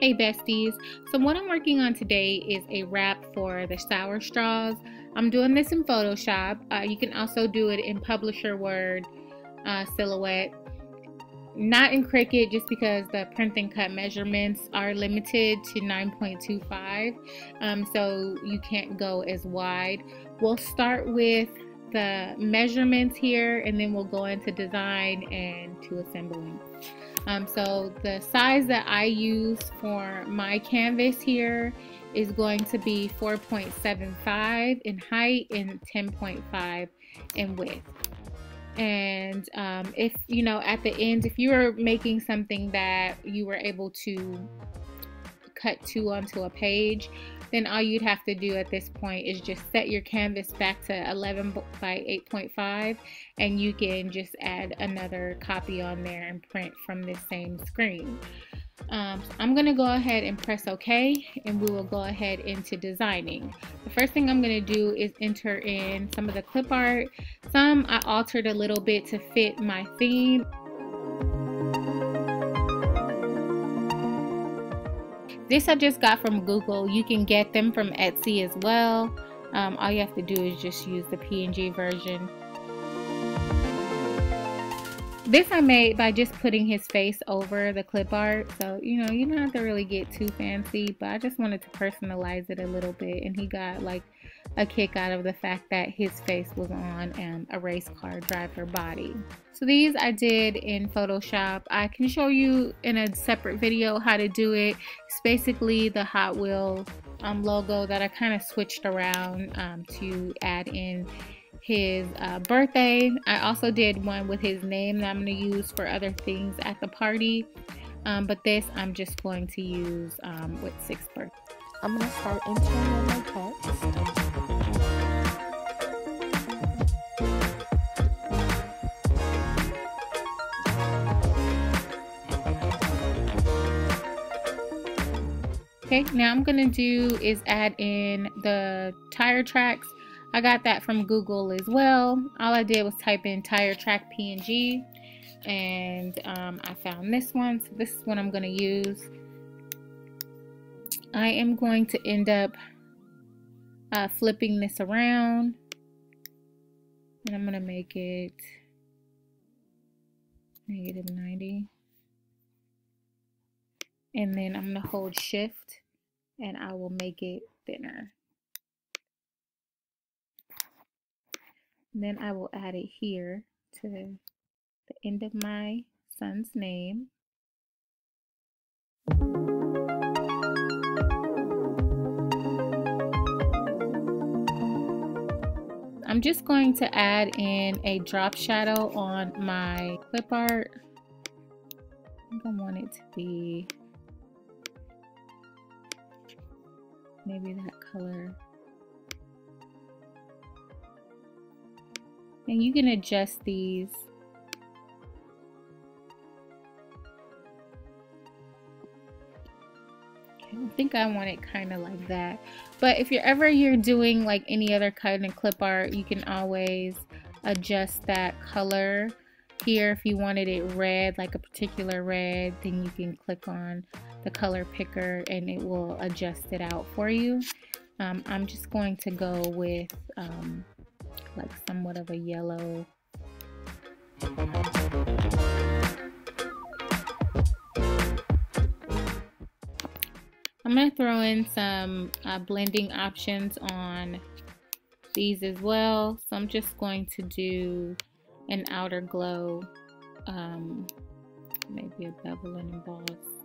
Hey besties, so what I'm working on today is a wrap for the sour straws. I'm doing this in Photoshop. Uh, you can also do it in Publisher Word uh, Silhouette. Not in Cricut just because the print and cut measurements are limited to 9.25 um, so you can't go as wide. We'll start with the measurements here and then we'll go into design and to assembling. Um, so the size that I use for my canvas here is going to be 4.75 in height and 10.5 in width. And um, if, you know, at the end, if you were making something that you were able to cut to onto a page, then all you'd have to do at this point is just set your canvas back to 11 by 8.5 and you can just add another copy on there and print from this same screen. Um, I'm going to go ahead and press OK and we will go ahead into designing. The first thing I'm going to do is enter in some of the clip art. Some I altered a little bit to fit my theme. This I just got from Google. You can get them from Etsy as well. Um, all you have to do is just use the PNG version. This I made by just putting his face over the clip art. So, you know, you don't have to really get too fancy, but I just wanted to personalize it a little bit. And he got like a kick out of the fact that his face was on um, a race car driver body. So these I did in Photoshop. I can show you in a separate video how to do it. It's basically the Hot Wheel um, logo that I kind of switched around um, to add in his uh, birthday. I also did one with his name that I'm going to use for other things at the party. Um, but this I'm just going to use um, with sixth birthday. I'm going to start entering my text. Okay, now I'm gonna do is add in the tire tracks. I got that from Google as well. All I did was type in tire track PNG and um, I found this one. So this is what I'm gonna use. I am going to end up uh, flipping this around and I'm gonna make it negative 90 and then I'm going to hold shift and I will make it thinner. And then I will add it here to the end of my son's name. I'm just going to add in a drop shadow on my clip art. I think I want it to be maybe that color. And you can adjust these. I think I want it kind of like that. But if you're ever you're doing like any other kind of clip art, you can always adjust that color here if you wanted it red like a particular red then you can click on the color picker and it will adjust it out for you. Um, I'm just going to go with um, like somewhat of a yellow. I'm going to throw in some uh, blending options on these as well. So I'm just going to do an outer glow, um, maybe a bevel and emboss.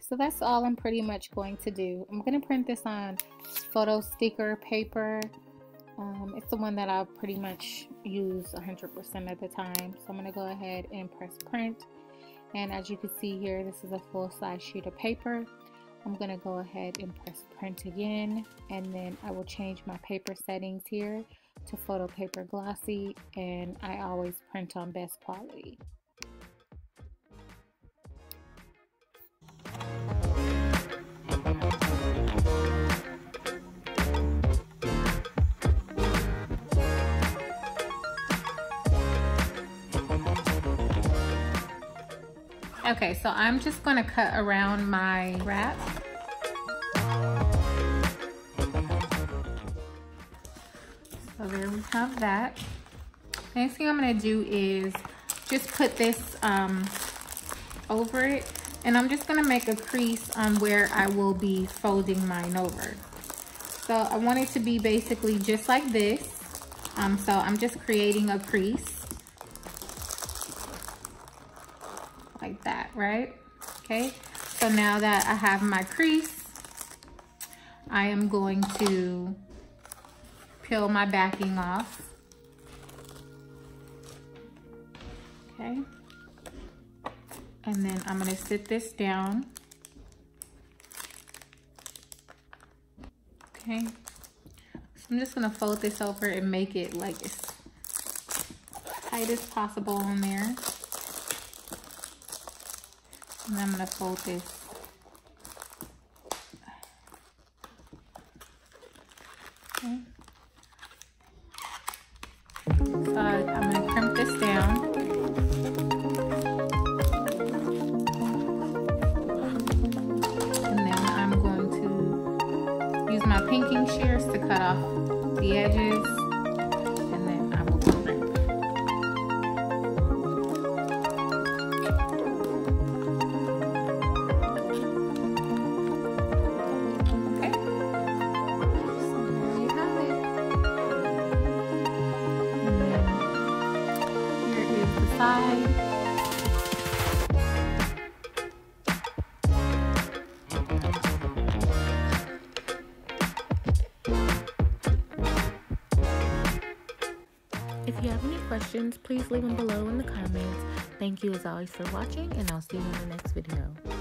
So that's all I'm pretty much going to do. I'm going to print this on photo sticker paper. Um, it's the one that I'll pretty much use 100% of the time. So I'm going to go ahead and press print. And as you can see here, this is a full size sheet of paper. I'm going to go ahead and press print again. And then I will change my paper settings here to photo paper glossy. And I always print on best quality. Okay, so I'm just gonna cut around my wrap. So there we have that. Next thing I'm gonna do is just put this um, over it and I'm just gonna make a crease on where I will be folding mine over. So I want it to be basically just like this. Um, so I'm just creating a crease. Right? Okay, so now that I have my crease, I am going to peel my backing off. Okay, and then I'm gonna sit this down. Okay, so I'm just gonna fold this over and make it like as tight as possible on there. And I'm going to fold this. Questions, please leave them below in the comments. Thank you as always for watching, and I'll see you in the next video.